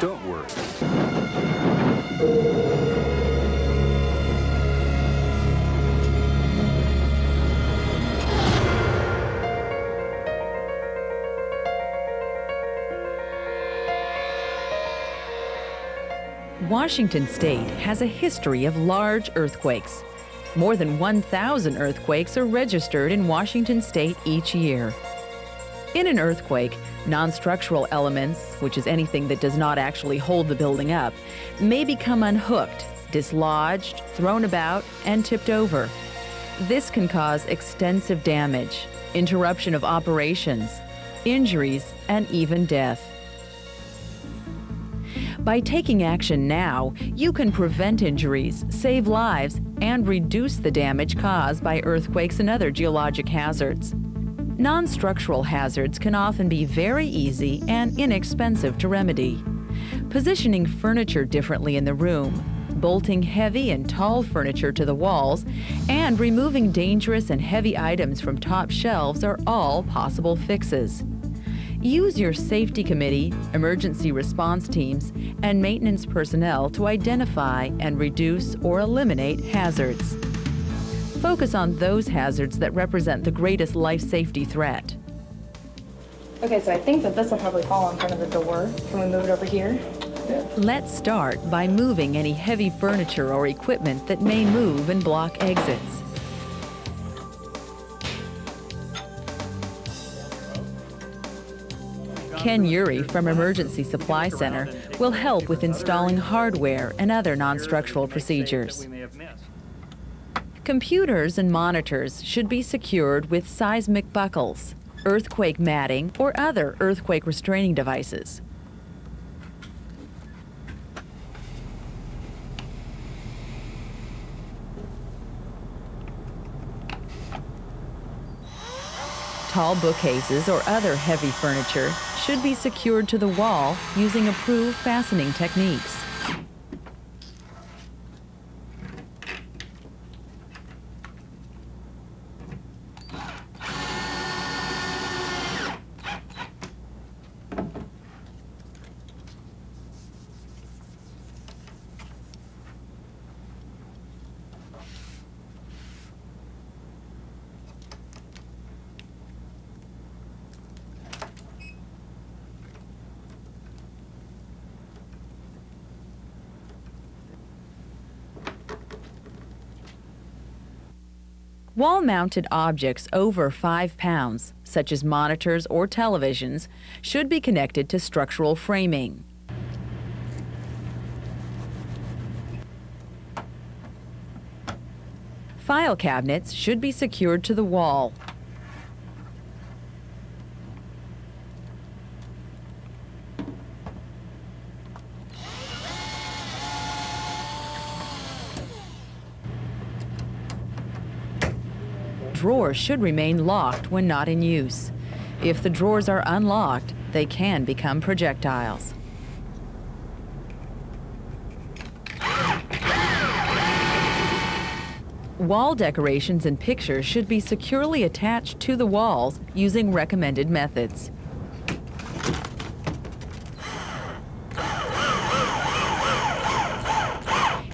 Don't worry. Washington state has a history of large earthquakes. More than 1,000 earthquakes are registered in Washington state each year. In an earthquake, non structural elements, which is anything that does not actually hold the building up, may become unhooked, dislodged, thrown about, and tipped over. This can cause extensive damage, interruption of operations, injuries, and even death. By taking action now, you can prevent injuries, save lives, and reduce the damage caused by earthquakes and other geologic hazards. Non structural hazards can often be very easy and inexpensive to remedy. Positioning furniture differently in the room, bolting heavy and tall furniture to the walls, and removing dangerous and heavy items from top shelves are all possible fixes. Use your safety committee, emergency response teams, and maintenance personnel to identify and reduce or eliminate hazards. Focus on those hazards that represent the greatest life safety threat. Okay, so I think that this will probably fall in front of the door. Can we move it over here? Let's start by moving any heavy furniture or equipment that may move and block exits. Ken Yuri from Emergency Supply Center will help with installing hardware and other non-structural procedures. Computers and monitors should be secured with seismic buckles, earthquake matting, or other earthquake restraining devices. Tall bookcases or other heavy furniture should be secured to the wall using approved fastening techniques. Wall-mounted objects over 5 pounds, such as monitors or televisions, should be connected to structural framing. File cabinets should be secured to the wall. Drawers should remain locked when not in use. If the drawers are unlocked, they can become projectiles. Wall decorations and pictures should be securely attached to the walls using recommended methods.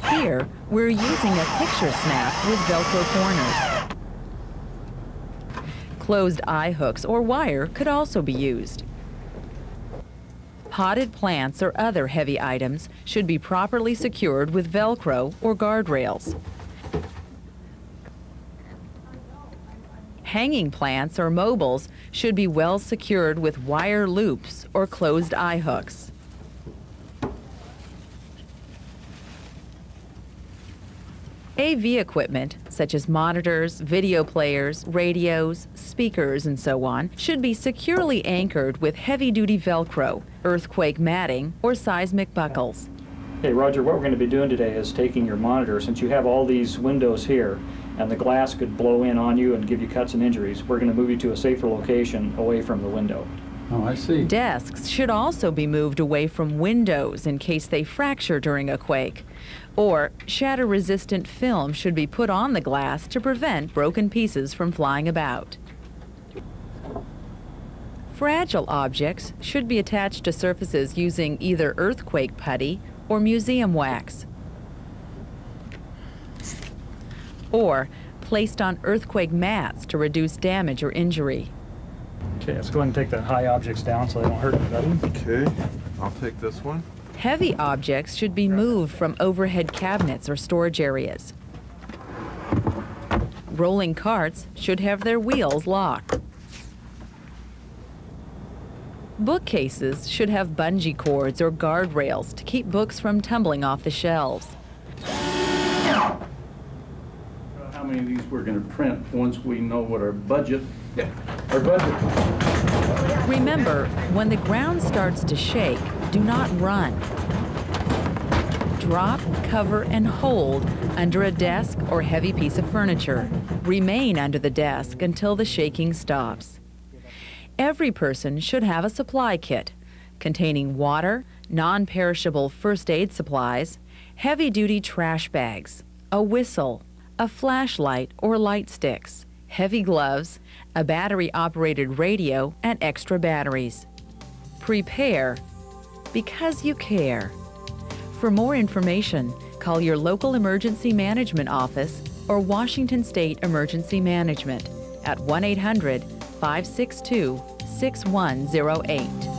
Here, we're using a picture snap with Velcro corners. Closed eye hooks or wire could also be used. Potted plants or other heavy items should be properly secured with Velcro or guardrails. Hanging plants or mobiles should be well secured with wire loops or closed eye hooks. AV equipment, such as monitors, video players, radios, speakers, and so on, should be securely anchored with heavy-duty Velcro, earthquake matting, or seismic buckles. Hey, Roger, what we're going to be doing today is taking your monitor, since you have all these windows here, and the glass could blow in on you and give you cuts and injuries, we're going to move you to a safer location away from the window. Oh, I see. Desks should also be moved away from windows in case they fracture during a quake. Or shatter-resistant film should be put on the glass to prevent broken pieces from flying about. Fragile objects should be attached to surfaces using either earthquake putty or museum wax, or placed on earthquake mats to reduce damage or injury. Okay, let's go ahead and take the high objects down so they don't hurt anybody. Okay, I'll take this one. Heavy objects should be moved from overhead cabinets or storage areas. Rolling carts should have their wheels locked. Bookcases should have bungee cords or guardrails to keep books from tumbling off the shelves. Many of these we're gonna print once we know what our budget, our budget. Remember, when the ground starts to shake, do not run. Drop, cover, and hold under a desk or heavy piece of furniture. Remain under the desk until the shaking stops. Every person should have a supply kit containing water, non perishable first aid supplies, heavy duty trash bags, a whistle, a flashlight or light sticks, heavy gloves, a battery operated radio, and extra batteries. Prepare because you care. For more information, call your local emergency management office or Washington State Emergency Management at 1 800 562 6108.